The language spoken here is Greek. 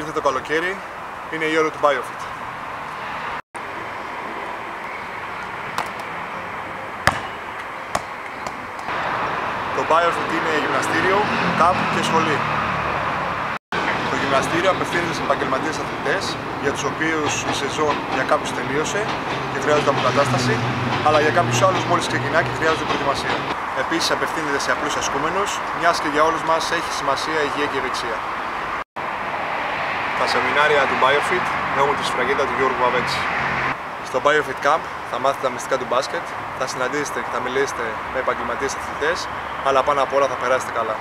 Ήρθε το καλοκαίρι, είναι η ώρα του BioFit. Το BioFit είναι γυμναστήριο, camp και σχολή. Το γυμναστήριο απευθύνεται σε επαγγελματίες αθλητές για τους οποίους η σεζόν για κάποιους τελείωσε και χρειάζονται αποκατάσταση, αλλά για κάποιους άλλους μόλις ξεκινά και χρειάζονται προετοιμασία. Επίσης απευθύνεται σε απλούς ασκούμενους, μιας και για όλους μας έχει σημασία η υγεία και η ευεξία. Τα σεμινάρια του BioFit έχουν της σφραγίδα του Γιώργου Βαβέτση. Στο BioFit Camp θα μάθετε τα μυστικά του μπάσκετ, θα συναντήσετε και θα μιλήσετε με επαγγελματίες αθλητές, αλλά πάνω απ' όλα θα περάσετε καλά.